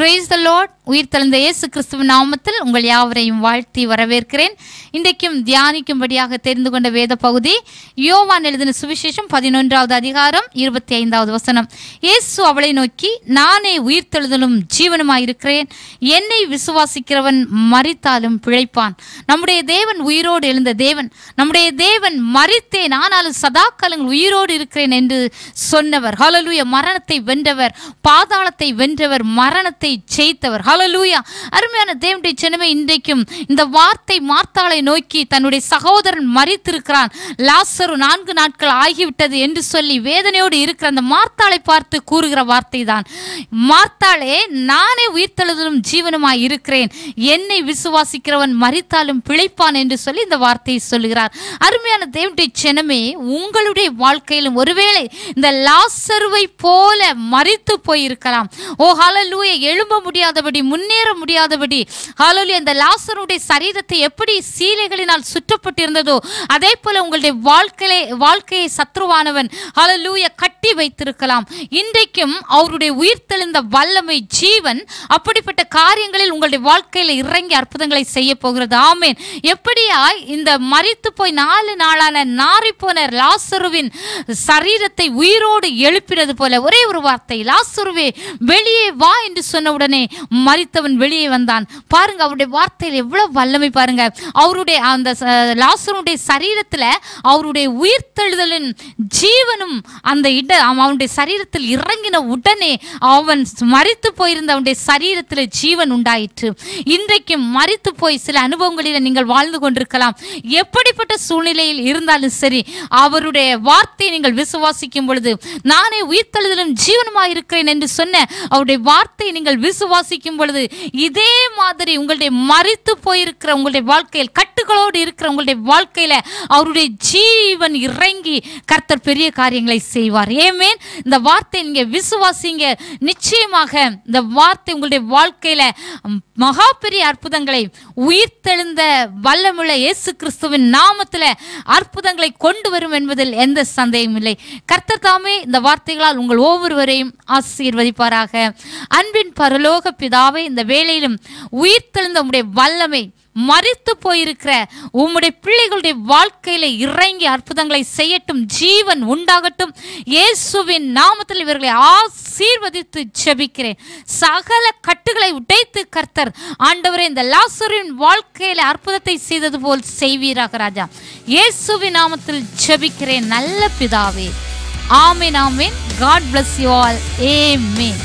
Praise the Lord. உயிர் தெழுந்த இயேசு கிறிஸ்துவ நாமத்தில் உங்கள் யாவரையும் வாழ்த்தி வரவேற்கிறேன். இன்றைக்கும் தியானிக்கும்படியாக தெரிந்து கொண்ட வேத பகுதி யோவான் எழுதின சுவிசேஷம் பதினொன்றாவது அதிகாரம் இருபத்தி ஐந்தாவது வசனம். இயேசு அவளை நோக்கி நானே உயிர் தெழுதலும் ஜீவனுமாயிருக்கிறேன். என்னை விசுவாசிக்கிறவன் மறித்தாலும் பிழைப்பான். நம்முடைய தேவன் உயிரோடு எழுந்த தேவன். நம்முடைய தேவன் மறித்தேன் ஆனாலும் சதா காலங்கள் உயிரோடு இருக்கிறேன் என்று சொன்னவர். ஹலலுய மரணத்தை வென்றவர். பாதாளத்தை வென்றவர். மரணத்தை ஜெயித்தவர். ஹலலூயா அருமையான தேவனுடைய ஜனமே இன்றைக்கும் இந்த வார்த்தை மார்த்தாளை நோக்கி தன்னுடைய சகோதரன் மறித்திருக்கிறான் லாசரு நான்கு நாட்கள் ஆகிவிட்டது என்று சொல்லி வேதனையோடு இருக்கிற அந்த மார்த்தாளை பார்த்து கூறுகிற வார்த்தை தான் மார்த்தாளே நானே உயிர்த்தெழுதலும் ஜீவனமாய் இருக்கிறேன். என்னை விசுவாசிக்கிறவன் மறித்தாலும் பிழைப்பான் என்று சொல்லி இந்த வார்த்தையை சொல்லுகிறார். அருமையான தேவனுடைய ஜனமே உங்களுடைய வாழ்க்கையிலும் ஒருவேளை இந்த லாசருவை போல மறித்து போயிருக்கலாம். ஓ ஹalleluya எழும்ப முடியாதபடி முன்னேற முடியாதபடி ஹாலோலி அந்த லாசருடைய சரீரத்தை எப்படி சீலைகளினால் சுற்றப்பட்டிருந்ததோ அதே போல உங்களுடைய வாழ்க்கையை வாழ்க்கையை சத்ருவானவன் ஹலலூய கட்டி வைத்திருக்கலாம். இன்றைக்கும் அவருடைய உயிர்த்தெழுந்த வல்லமை ஜீவன் அப்படிப்பட்ட காரியங்களில் உங்களுடைய வாழ்க்கையில் இறங்கி அற்புதங்களை செய்ய போகிறது. ஆமேன். எப்படியாய் இந்த மறித்து போய் நாலு நாளான நாரி போன லாசருவின் சரீரத்தை உயிரோடு எழுப்பினது போல ஒரே ஒரு வார்த்தை லாசருவே வெளியே வா என்று சொன்ன உடனே மறித்தவன் வெளியே வந்தான். பாருங்க அவருடைய வார்த்தையில் எவ்வளவு வல்லமை பாருங்க. அவருடைய அந்த லாசருடைய சரீரத்தில் அவருடைய உயிர்த்தெழுதலின் ஜீவனும் அந்த இட அவனுடைய சரீரத்தில் இறங்கின உடனே அவன் மறித்து போயிருந்த அவனுடைய சரீரத்தில் ஜீவன் உண்டாயிற்று. இன்றைக்கும் மறித்து போய் சில அனுபவங்களில் நீங்கள் வாழ்ந்து கொண்டிருக்கலாம். எப்படிப்பட்ட சூழ்நிலையில் இருந்தாலும் சரி அவருடைய வார்த்தையை நீங்கள் விசுவாசிக்கும் பொழுது நானே உயிர்த்தெழுதலும் ஜீவனமாக இருக்கிறேன் என்று சொன்ன அவருடைய வார்த்தையை நீங்கள் விசுவாசிக்கும் பொழுது இதே மாதிரி உங்களுடைய மறித்து போயிருக்கிற உங்களுடைய வாழ்க்கையில் கட்டுகளோடு இருக்கிற உங்களுடைய வாழ்க்கையில அவருடைய ஜீவன் இறங்கி கர்த்தர் பெரிய காரியங்களை செய்வார். ஏமேன் இந்த வார்த்தை நீங்க விசுவாசிங்க. நிச்சயமாக இந்த வார்த்தை உங்களுடைய வாழ்க்கையில மகா பெரிய அற்புதங்களை உயிர்த்தெழுந்த வல்லமுள்ள இயேசு கிறிஸ்துவின் நாமத்தில் அற்புதங்களை கொண்டு வரும் என்பதில் எந்த சந்தேகமும் இல்லை. கர்த்தர் தாமே இந்த வார்த்தைகளால் உங்கள் ஒவ்வொருவரையும் ஆசீர்வதிப்பாராக. அன்பின் பரலோக பிதாவை இந்த வேளையிலும் உயிர்த்தெழுந்த உங்களுடைய வல்லமை மறித்து போயிருக்கிற உம்முடைய பிள்ளைகளுடைய வாழ்க்கையில இறங்கி அற்புதங்களை செய்யட்டும் ஜீவன் உண்டாகட்டும். இயேசுவின் நாமத்தில் இவர்களை ஆசீர்வதித்து ஜெபிக்கிறேன். சகல கட்டுகளை உடைத்து கர்த்தர் ஆண்டவரே இந்த லாசரின் வாழ்க்கையில அற்புதத்தை செய்தது போல் செய்வீராக ராஜா. இயேசுவின் நாமத்தில் ஜெபிக்கிறேன் நல்ல பிதாவே. ஆமேன் ஆமேன். God bless you all amen